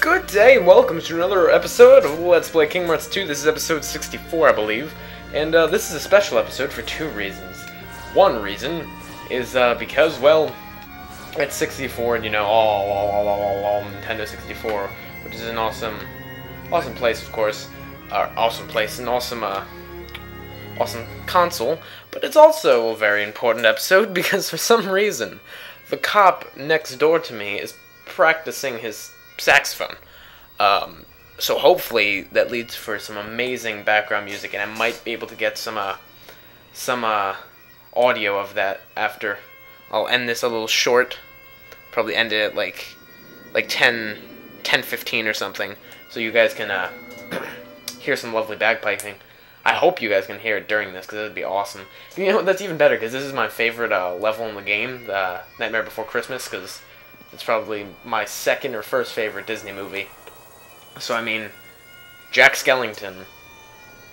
Good day, and welcome to another episode of Let's Play Kingdom Hearts 2. This is episode 64, I believe. And uh, this is a special episode for two reasons. One reason is uh, because, well, it's 64, and you know, all, all, all, all, all, Nintendo 64, which is an awesome, awesome place, of course. Uh, awesome place, an awesome, uh, awesome console. But it's also a very important episode because for some reason, the cop next door to me is practicing his saxophone. Um, so hopefully that leads for some amazing background music, and I might be able to get some uh, some uh, audio of that after. I'll end this a little short. Probably end it at like like 10, 10 15 or something, so you guys can uh, hear some lovely bagpiping. I hope you guys can hear it during this because it would be awesome. You know that's even better because this is my favorite uh, level in the game, the Nightmare Before Christmas, because it's probably my second or first favorite Disney movie. So I mean, Jack Skellington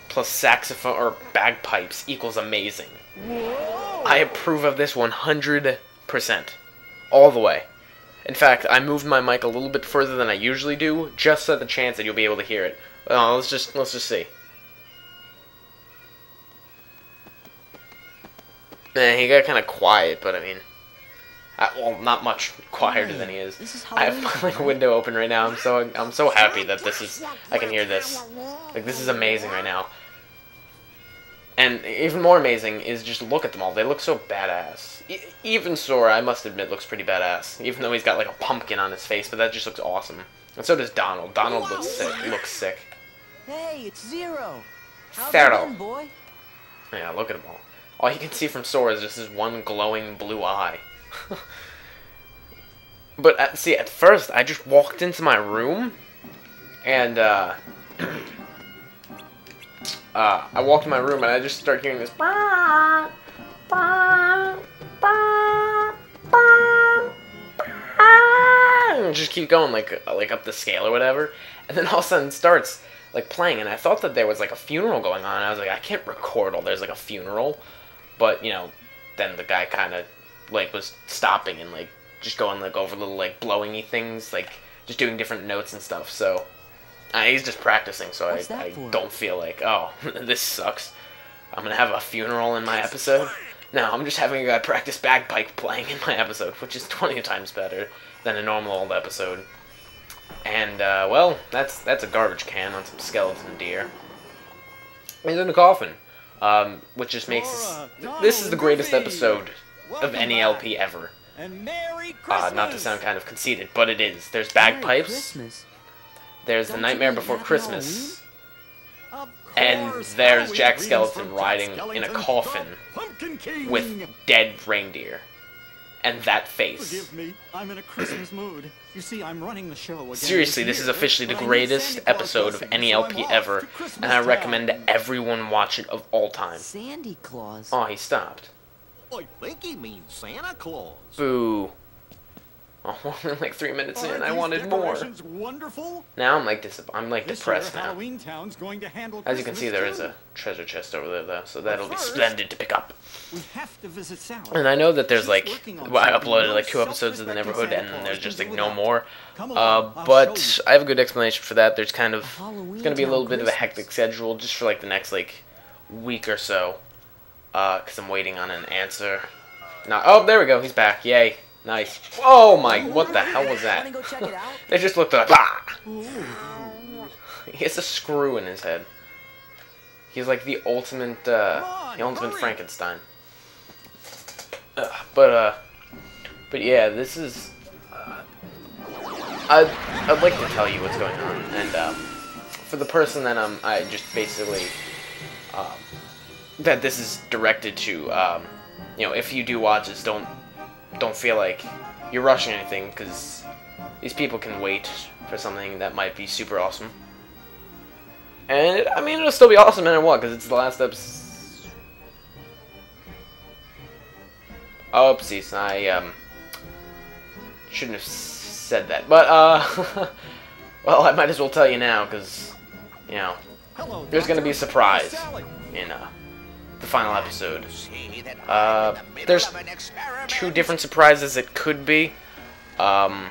plus saxophone or bagpipes equals amazing. I approve of this 100%. All the way. In fact, I moved my mic a little bit further than I usually do, just so the chance that you'll be able to hear it. Well, let's just let's just see. Man, he got kind of quiet, but I mean, I, well, not much quieter than he is. is I have my like, window open right now. I'm so I'm so happy that this is I can hear this. Like this is amazing right now. And even more amazing is just look at them all. They look so badass. E even Sora, I must admit, looks pretty badass. Even though he's got like a pumpkin on his face, but that just looks awesome. And so does Donald. Donald looks sick. Looks sick. Hey, it's Zero. How's Zero. been, boy? Yeah, look at them all. All you can see from Sora is just this one glowing blue eye. but at, see, at first, I just walked into my room, and uh, uh, I walked in my room, and I just start hearing this. "Bah, bah, bah, bah, bah," and just keep going like like up the scale or whatever, and then all of a sudden starts like playing, and I thought that there was like a funeral going on. I was like, I can't record while there's like a funeral, but you know, then the guy kind of like was stopping and like just going like over little like blowingy things, like just doing different notes and stuff. So uh, he's just practicing, so What's I, I don't feel like oh this sucks. I'm gonna have a funeral in my episode. No, I'm just having a guy practice bagpipe playing in my episode, which is 20 times better than a normal old episode. And uh, well, that's that's a garbage can on some skeleton deer. He's in a coffin, um, which just makes this, this is the greatest episode of any LP ever. And Uh, not to sound kind of conceited, but it is. There's bagpipes. There's the Nightmare Before Christmas, and there's Halloween Jack Skeleton riding in a coffin the Pumpkin with dead reindeer, and that face. Forgive me, I'm in a Christmas mood. You see, I'm running the show again. Seriously, this is year, officially the but I need greatest episode of any LP off ever, and I Town. recommend everyone watch it of all time. Sandy Claus. Oh, he stopped. I think he means Santa Claus. Boo. Oh, like three minutes in. Aren't I wanted more. Wonderful. Now I'm like dis- I'm like This depressed now. Halloween Town's going to handle As you can see, there is a treasure chest over there, though, so that'll be splendid to pick up. We have to visit Sally. And I know that there's She's like, well, I uploaded like two episodes of the Santa and then there's just like no more. Uh, but I have a good explanation for that. There's kind of it's gonna be a little bit of a hectic schedule just for like the next like week or so, uh, cause I'm waiting on an answer. Not oh, there we go. He's back. Yay, nice. Oh my, what the hell was that? it? They just looked. Ah! He has a screw in his head. He's like the ultimate, uh, on, the ultimate hurry. Frankenstein. Ugh, but uh, but yeah, this is. Uh, I'd I'd like to tell you what's going on, and um, for the person that um, I just basically um, that this is directed to, um, you know, if you do watch this, don't don't feel like you're rushing anything, because these people can wait for something that might be super awesome. And it, I mean, it'll still be awesome no matter what, because it's the last episode. Oopsies, I um shouldn't have said that, but uh, well, I might as well tell you now, because you know Hello, there's gonna be a surprise in uh the final episode. Uh, I'm in the middle there's of an experiment. two different surprises it could be. Um,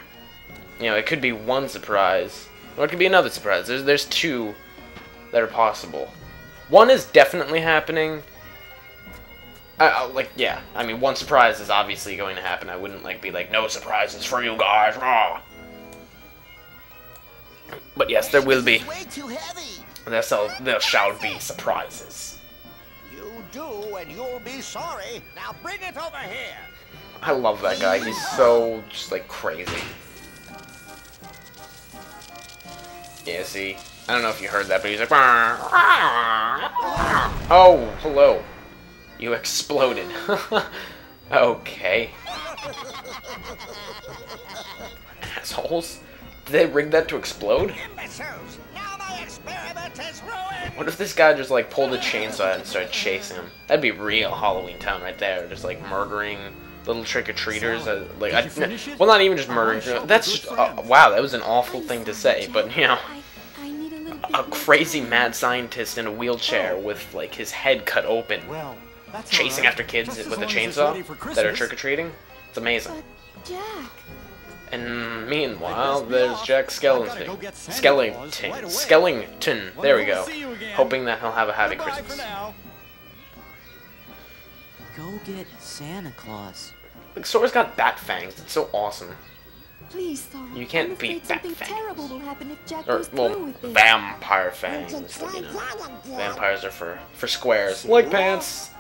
you know, it could be one surprise, or it could be another surprise. There's there's two that are possible. One is definitely happening. Uh, like yeah, I mean one surprise is obviously going to happen. I wouldn't like be like no surprises for you guys. Rah. But yes, there will be. This is way too heavy. There shall there shall be surprises. Do, and you'll be sorry. Now bring it over here. I love that guy. He's so just like crazy. Yeah, see, I don't know if you heard that, but he's like, oh, hello. You exploded. okay. Assholes. Did they rig that to explode? Imbeciles! What if this guy just like pulled a chainsaw and started chasing him? That'd be real Halloween Town right there. Just like murdering little trick or treaters. Uh, like, I, well, not even just murdering. That's just uh, wow. That was an awful thing to say, but you know, I, I need a a crazy mad scientist in a wheelchair with like his head cut open, Well, that's chasing after kids with a long as it's ready chainsaw that are trick or treating. It's amazing. Jack, And meanwhile, Let this be there's. Jack Skellington. go Skellington. Right. Skellington. There we go. we'll see you again. Hoping that he'll have a happy Goodbye Christmas. Go get Santa Claus. Like Sora's got bat fangs. It's so awesome. please, Sora. You can't beat that something fangs. terrible will happen if Jack Or goes well, through with this. vampire fangs. but, you know, vampires are for for squares. Like pants.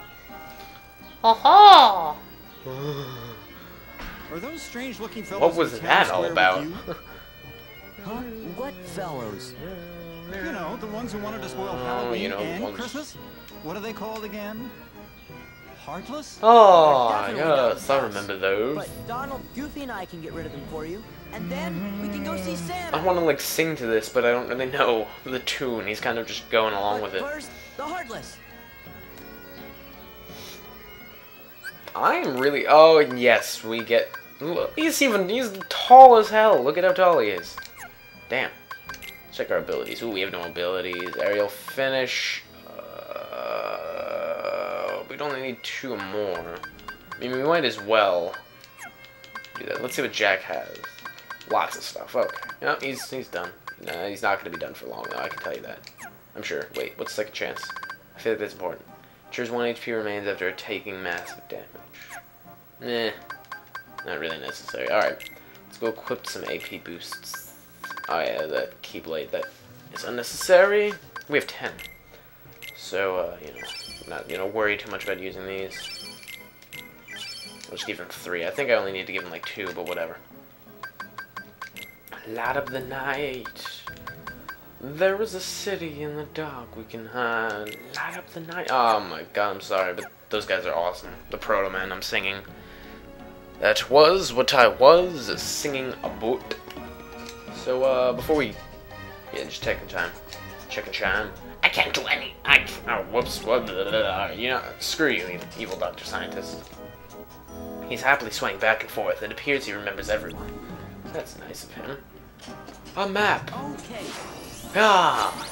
Aha! Are those strange-looking fellows What was that all about? Huh? What fellows? You know, the ones who wanted to spoil Oh, Halloween you know, and ones- Christmas? What are they called again? Heartless? Oh, oh yes, I remember those. But Donald, Goofy, and I can get rid of them for you, and then we can go see mm-hmm. Santa. I want to like sing to this, but I don't really know the tune. He's kind of just going along But with it. First, the Heartless. I am really. Oh yes, we get. He's even. He's tall as hell. Look at how tall he is. Damn. Check our abilities. Ooh, we have no abilities. Aerial finish. Uh, we'd only need two more. I mean, we might as well do that. Let's see what Jack has. Lots of stuff. Okay. No, he's he's done. Nah, he's not going to be done for long though. I can tell you that. I'm sure. Wait, what's second chance? I feel like that's important. Ensures one HP remains after taking massive damage. Nah, not really necessary. Alright, let's go equip some AP boosts. Oh yeah, that Keyblade, that is unnecessary. We have 10. So, uh, you know, not, you know, worry too much about using these. I'll just give him three. I think I only need to give him like two, but whatever. Light up the night. There is a city in the dark we can hide. Light up the night. Oh my god, I'm sorry, but those guys are awesome. The Protomen I'm singing. That was what I was singing about. So, uh, before we. Yeah, just checking time. Checking time. I can't do any. I can't, oh, whoops. What? You know, screw you, evil, evil Dr. Scientist. He's happily swaying back and forth. It appears he remembers everyone. That's nice of him. A map. Okay. Ah!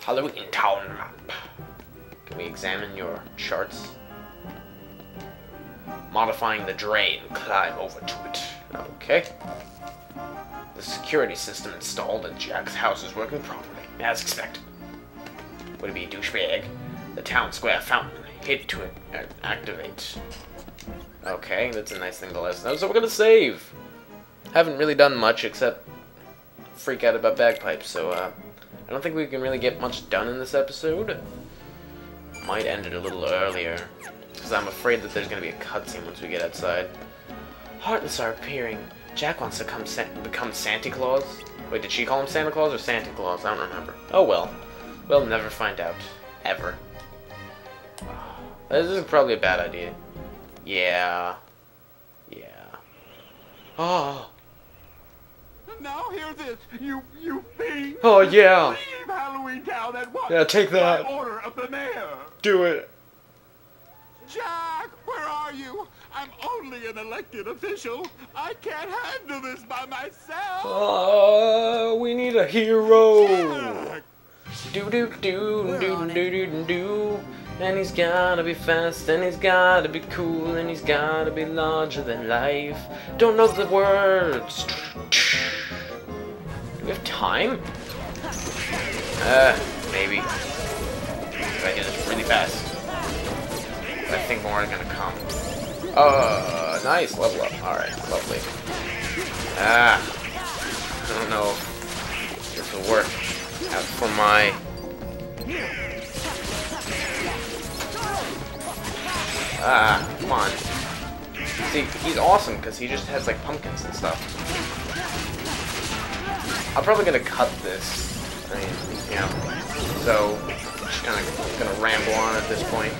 Halloween Town map. Can we examine your charts? Modifying the drain, climb over to it. Okay. The security system installed at Jack's house is working properly, as expected. Would it be douchebag? The town square fountain, hit to uh, activate. Okay, that's a nice thing to let. So we're gonna save. Haven't really done much except freak out about bagpipes, so uh, I don't think we can really get much done in this episode. Might end it a little earlier, because I'm afraid that there's going to be a cutscene once we get outside. Heartless are appearing. Jack wants to come Sa- become Santa Claus. Wait, did she call him Santa Claus or Santa Claus? I don't remember. Oh well. We'll never find out. Ever. This is probably a bad idea. Yeah. Yeah. Oh. Now hear this, you you fiend! Oh yeah. Leave Halloween Town at once! Yeah, take that. By order of the mayor! Do it. Jack, where are you? I'm only an elected official. I can't handle this by myself. Uh, we need a hero. Jack! Do do do do do do do. And he's gotta be fast, and he's gotta be cool, and he's gotta be larger than life. Don't know the words. Do we have time? Uh, maybe. I do this really fast. I think more are gonna come. Uh, nice, level up. Alright, lovely. Ah, I don't know if this will work out for my... Ah, come on. See, he's awesome because he just has like pumpkins and stuff. I'm probably gonna cut this. I mean, know, so just kind of gonna ramble on at this point.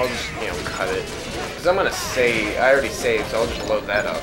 I'll just, you know, cut it. Because I'm gonna save, I already saved, so I'll just load that up.